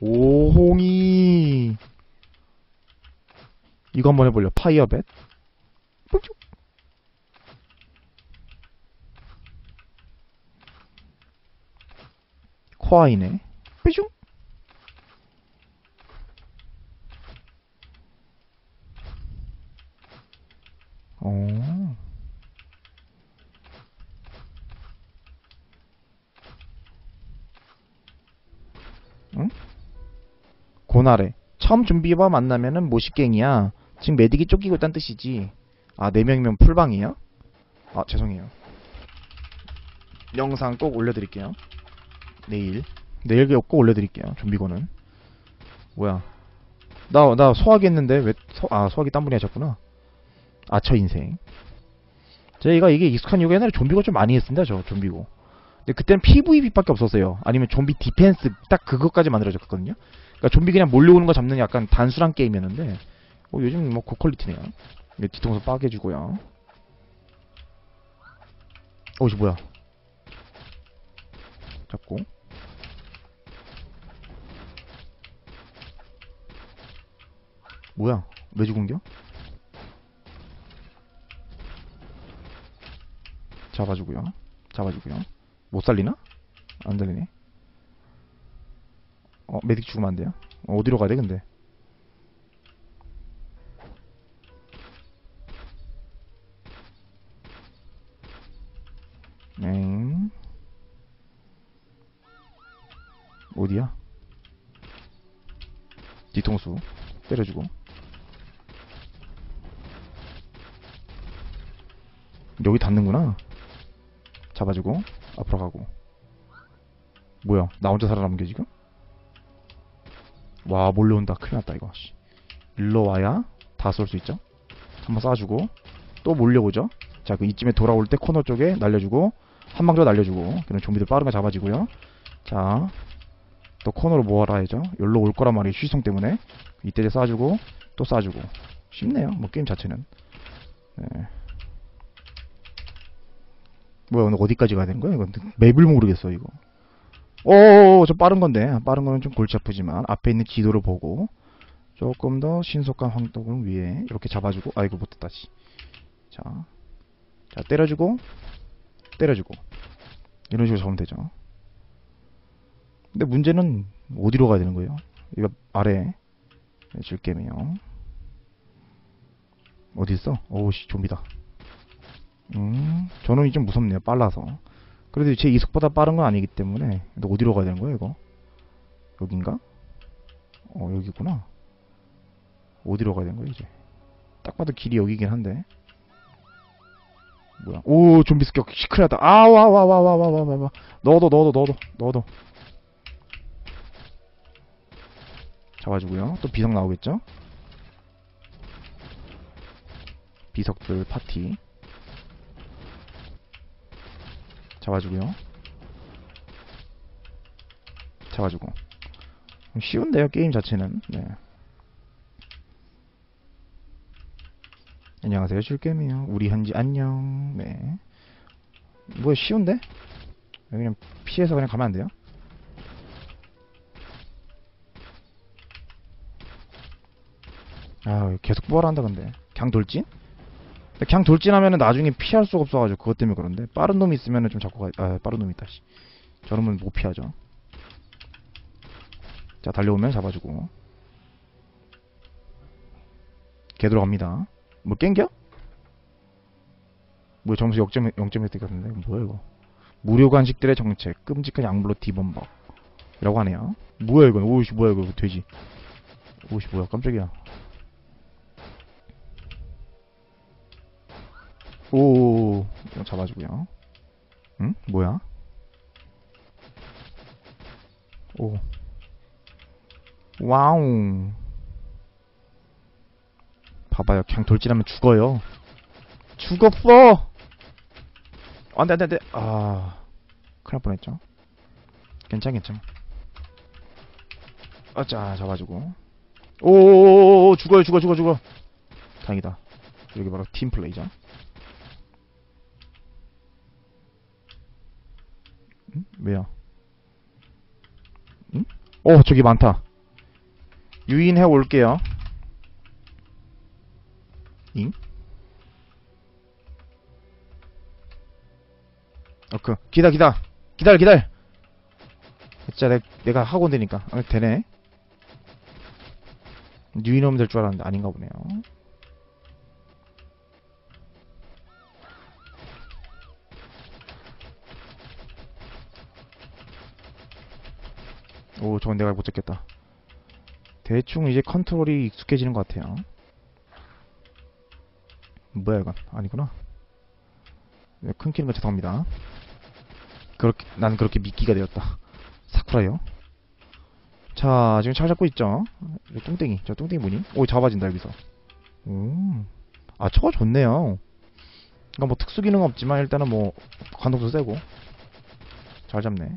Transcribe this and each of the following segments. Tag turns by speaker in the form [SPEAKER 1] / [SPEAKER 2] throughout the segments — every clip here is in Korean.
[SPEAKER 1] 오홍이. 이거 한번 해볼려. 파이어벳. 코아이네. 뿅쭉. 어. 응? 고나래. 처음 준비와 만나면은 모식갱이야. 지금 메딕이 쫓기고 있다는 뜻이지. 아, 4명이면 풀방이에요? 아, 죄송해요. 영상 꼭 올려드릴게요. 내일. 내일 꼭 올려드릴게요. 좀비고는. 뭐야. 나, 나 소화기 했는데, 왜, 소, 아, 소화기 딴 분이 하셨구나. 아처 인생. 저희가 이게 익숙한 이유가 옛날에 좀비고 좀 많이 했습니다, 저 좀비고. 근데 그때는 PVP밖에 없었어요. 아니면 좀비 디펜스 딱 그것까지 만들어졌거든요. 그러니까 좀비 그냥 몰려오는 거 잡는 약간 단순한 게임이었는데 어, 요즘 뭐 고퀄리티네요. 이게 뒤통수 빠개주고요. 어, 이거 뭐야? 잡고 뭐야? 왜 죽은겨? 잡아주고요. 잡아주고요. 못 살리나? 안 살리네. 어, 메딕 죽으면 안 돼요? 어, 어디로 가야 돼, 근데? 엥. 어디야? 뒤통수 때려주고 여기 닿는구나 잡아주고 앞으로 가고 뭐야 나 혼자 살아남은 게 지금? 와 몰려온다. 큰일났다 이거. 씨. 일로 와야 다 쏠 수 있죠? 한번 쏴주고 또 몰려오죠? 자 그 이쯤에 돌아올 때 코너 쪽에 날려주고 한방더 날려주고 그럼 좀비들 빠른 거 잡아지고요. 자 또 코너로 모아라 해죠. 여기로 올 거란 말이에요 쉬성 때문에. 이때 쏴주고 또 쏴주고. 쉽네요 뭐 게임 자체는. 네. 뭐야 오늘 어디까지 가야 되는 거야? 이건 맵을 모르겠어 이거 어저 빠른 건데. 빠른 거는 좀 골치 아프지만 앞에 있는 지도를 보고 조금 더 신속한 황덕을 위해 이렇게 잡아주고 아이고 못했다 씨. 자, 자 때려주고 때려주고. 이런 식으로 잡으면 되죠. 근데 문제는 어디로 가야 되는 거예요? 이거 아래 줄게매요. 어디 있어? 오우씨 좀비다. 음 저는 좀 무섭네요. 빨라서 그래도 제 이속보다 빠른 건 아니기 때문에. 근데 어디로 가야 되는 거예요 이거? 여긴가? 어 여기구나. 어디로 가야 되는 거야 이제? 딱 봐도 길이 여기긴 한데. 뭐야? 오 좀비 습격. 시크하다. 아와와와와와와와 넣어도 넣어도 넣어도 넣어도 잡아주고요. 또 비석 나오겠죠? 비석들 파티 잡아주고요. 잡아주고. 쉬운데요 게임 자체는. 네. 안녕하세요 줄게미요. 우리 현지 안녕. 네. 뭐야 쉬운데? 그냥 피해서 그냥 가면 안 돼요? 아 계속 부활한다 근데. 그냥 돌진 그냥 돌진하면은 나중에 피할 수가 없어가지고 그것 때문에 그런데 빠른 놈이 있으면은 좀 자꾸 가, 아 빠른 놈이 있다 씨. 저러면 못 피하죠. 자 달려오면 잡아주고. 개 들어갑니다. 뭐 깽겨? 뭐 점수 0.1 0.1대 같은데? 뭐야 이거? 무료 간식들의 정책 끔찍한 양불로 디범벅. 이라고 하네요. 뭐야 이거? 오이씨 뭐야 이거? 돼지. 오이씨 뭐야? 깜짝이야 오 잡아주고요. 응? 뭐야? 오. 와우. 봐봐요. 그냥 돌진하면 죽어요. 죽었어! 안 돼 안 돼 안 돼. 아 큰일 날 뻔했죠? 괜찮 괜찮 아자 잡아주고. 오오오오 죽어요 죽어 죽어 죽어. 다행이다. 여기 바로 팀플레이죠 응? 왜요? 응? 어 저기 많다 유인해 올게요. 잉? 어, 그, 기다, 기다. 기다려, 기다려. 진짜 내, 내가 하고 되니까. 아, 되네. 유인하면 될 줄 알았는데 아닌가 보네요. 오, 저건 내가 못 잡겠다. 대충 이제 컨트롤이 익숙해지는 것 같아요. 뭐야 이건? 아니구나. 네, 끊기는 거 죄송합니다. 그렇게 난 그렇게 미끼가 되었다. 사쿠라요. 자, 지금 잘 잡고 있죠? 저 뚱땡이. 저 뚱땡이 뭐니? 오, 잡아진다, 여기서. 음. 아, 저거 좋네요. 그니까 뭐 특수 기능은 없지만 일단은 뭐, 관독도 세고. 잘 잡네.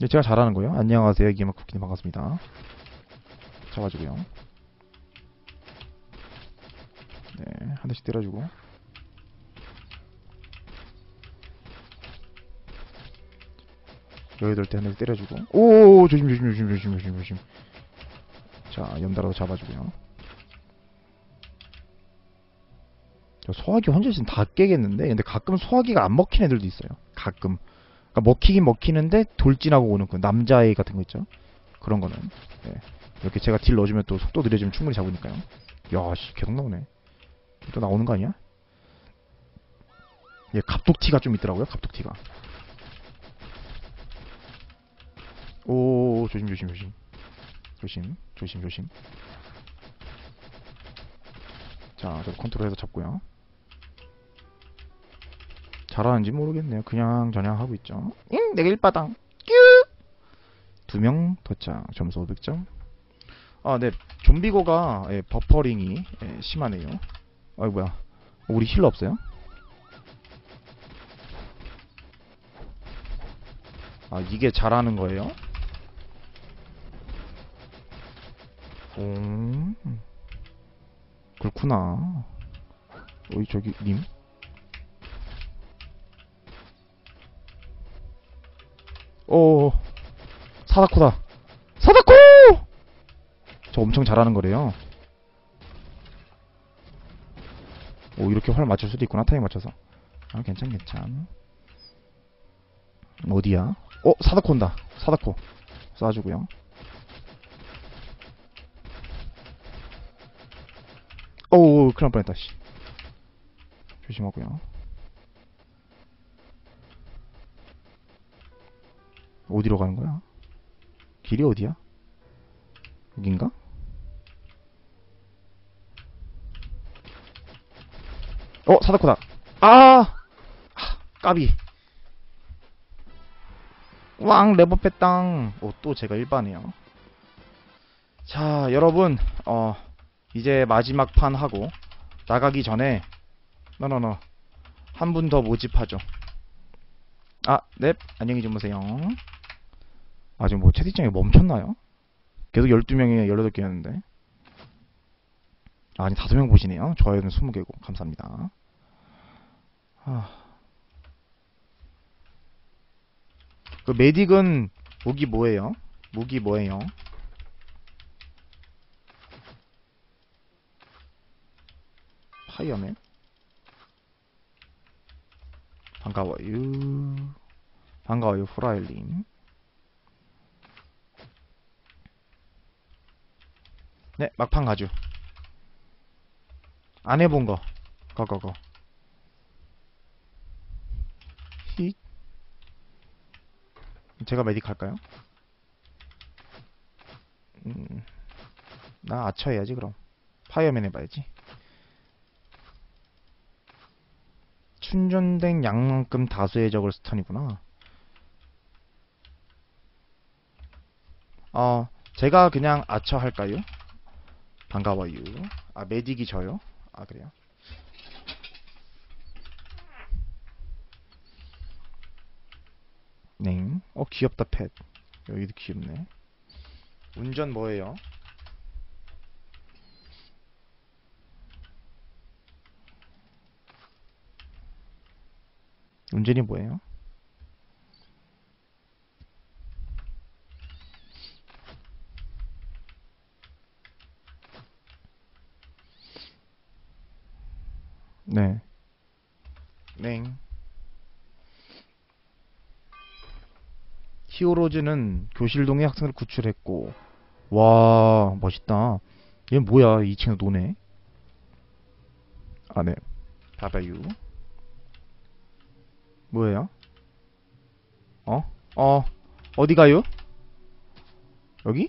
[SPEAKER 1] 네, 제가 잘하는 거예요. 안녕하세요. 기마 쿠키님 반갑습니다. 잡아주고요. 네, 한 대씩 때려주고. 여의들 때한대 때려주고. 오, 조심, 조심, 조심, 조심, 조심, 조심. 자, 연달아도 잡아주고요. 저 소화기 혼자 있으면 다 깨겠는데? 근데 가끔 소화기가 안 먹힌 애들도 있어요. 가끔. 그러니까 먹히긴 먹히는데 돌진하고 오는 그 남자애 같은 거 있죠? 그런 거는. 네. 이렇게 제가 딜 넣어주면 또 속도 느려지면 충분히 잡으니까요. 야, 씨, 계속 나오네. 또 나오는 거 아니야? 얘 갑독티가 좀 있더라고요, 갑독티가. 오, 조심, 조심, 조심. 조심, 조심, 조심. 자, 저 컨트롤해서 잡고요. 잘하는지 모르겠네요. 그냥 저냥 하고 있죠. 응, 내가 일바당. 두명 도착. 점수 500점. 아, 네. 좀비고가 예, 버퍼링이 예, 심하네요. 아이 뭐야. 우리 힐러 없어요? 아, 이게 잘하는 거예요? 오, 그렇구나. 어이, 저기, 님? 오, 사다코다. 사다코! 저 엄청 잘하는 거래요. 오, 이렇게 활 맞출 수도 있구나, 타임 맞춰서. 아, 괜찮, 괜찮. 어디야? 어, 사다코 온다. 사다코. 쏴주고요. 오우, 큰일 날 뻔했다, 씨. 조심하고요. 어디로 가는 거야? 길이 어디야? 여긴가? 어, 사다코다. 아! 아, 까비. 왕, 레버 뺐땅. 오, 또 제가 일반이에요. 자, 여러분, 어, 이제 마지막 판 하고, 나가기 전에, 너너너, 한 분 더 모집하죠. 아, 넵, 안녕히 주무세요. 아, 지금 뭐 채팅창이 멈췄나요? 계속 12명이 18개였는데. 아니, 5명 보시네요. 좋아요는 20개고. 감사합니다. 아. 그 메딕은 무기 뭐예요? 무기 뭐예요? 파이어맨? 반가워요. 반가워요, 후라일님. 네, 막판 가죠. 안 해본 거. 거거거. 히. 제가 메딕 할까요? 음, 나 아처 해야지, 그럼. 파이어맨 해봐야지. 충전된 양만큼 다수의 적을 스턴이구나. 어, 제가 그냥 아처 할까요? 반가워요. 아, 메딕이 저요? 아, 그래요? 네. 어, 귀엽다, 펫. 여기도 귀엽네. 운전 뭐예요? 운전이 뭐예요? 네. 넹. 히어로즈는 교실동에 학생을 구출했고, 와, 멋있다. 얘 뭐야, 2층에 노네. 아, 네. 바바유. 뭐예요? 어? 어, 어디 가요? 여기?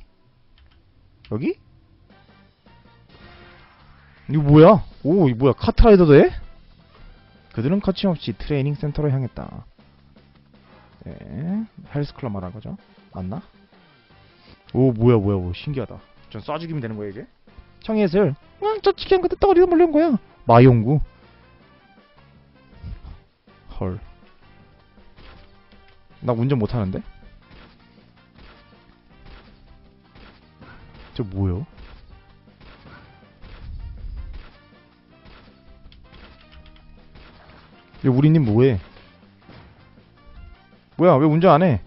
[SPEAKER 1] 여기? 이거 뭐야? 오, 이거 뭐야? 카트라이더도 해? 그들은 거침없이 트레이닝 센터로 향했다. 네, 헬스클럽 말한 거죠? 맞나? 오, 뭐야, 뭐야, 뭐 신기하다. 전 쏴죽이면 되는 거야, 이게? 청예슬. 응, 저 치킨 같은 떡 어디서 몰려온 거야? 마용구. 헐. 나 운전 못하는데? 저 뭐요? 야, 우리님 뭐해? 뭐야, 왜 운전 안 해?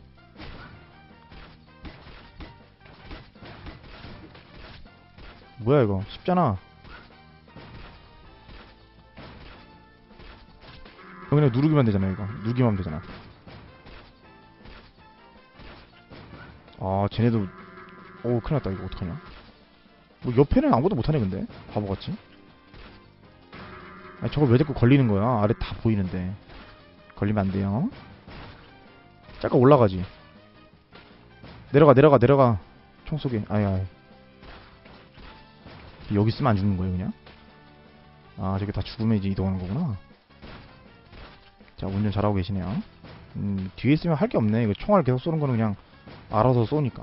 [SPEAKER 1] 뭐야, 이거? 쉽잖아. 그냥 누르기만 되잖아, 이거. 누르기만 하면 되잖아. 아, 쟤네도, 오, 큰일 났다, 이거 어떡하냐. 뭐, 옆에는 아무것도 못하네, 근데. 바보같이. 아니, 저거 왜 자꾸 걸리는 거야? 아래 다 보이는데. 걸리면 안 돼요. 잠깐 올라가지. 내려가, 내려가, 내려가. 총 쏘게. 아이, 아이. 여기 있으면 안 죽는 거예요, 그냥? 아, 저게 다 죽으면 이제 이동하는 거구나. 자, 운전 잘하고 계시네요. 음, 뒤에 있으면 할 게 없네. 이거 총알 계속 쏘는 거는 그냥 알아서 쏘니까.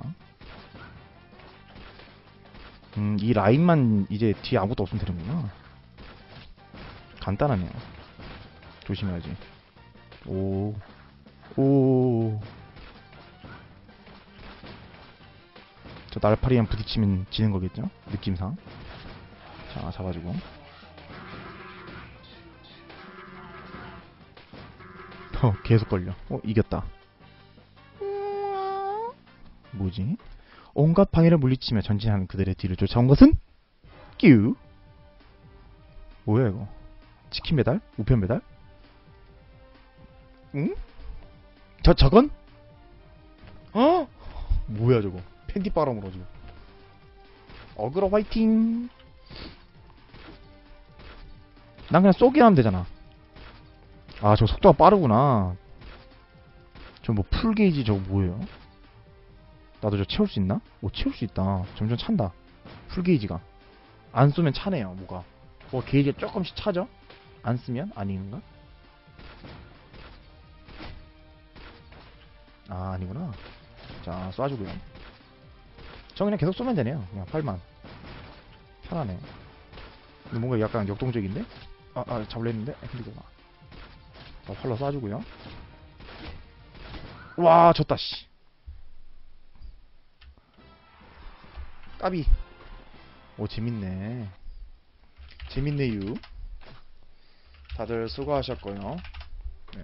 [SPEAKER 1] 음, 이 라인만 이제 뒤에 아무것도 없으면 되는구나. 간단하네요. 조심해야지. 오, 오. 저 날파리랑 부딪히면 지는 거겠죠? 느낌상. 자, 잡아주고. 어, 계속 걸려. 어, 이겼다. 뭐지? 온갖 방해를 물리치며 전진하는 그들의 뒤를 쫓아온 것은? 끼우. 뭐야, 이거? 치킨 배달? 우편 배달? 응? 저, 저건? 어? 뭐야, 저거? 팬티 빨아물어, 지금. 어그로 화이팅! 난 그냥 쏘기만 하면 되잖아. 아, 저 속도가 빠르구나. 저 뭐 풀게이지 저거 뭐예요? 나도 저 채울 수 있나? 오, 채울 수 있다. 점점 찬다. 풀게이지가. 안 쏘면 차네요, 뭐가. 뭐 게이지가 조금씩 차죠? 안 쓰면? 아닌가? 아, 아니구나. 자, 쏴주고요. 저 그냥 계속 쏘면 되네요. 그냥 팔만. 편하네. 근데 뭔가 약간 역동적인데? 아, 아, 잡으려 했는데? 흔들고 가. 자, 팔로 쏴주고요. 와, 졌다, 씨. 까비. 오, 재밌네. 재밌네요. 다들 수고하셨고요. 네.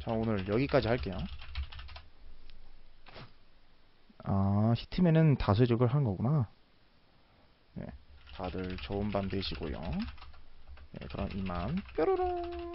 [SPEAKER 1] 자, 오늘 여기까지 할게요. 아, 히트맨은 다수적을 한 거구나. 네. 다들 좋은 밤 되시고요. 네, 그럼 이만 뾰로롱.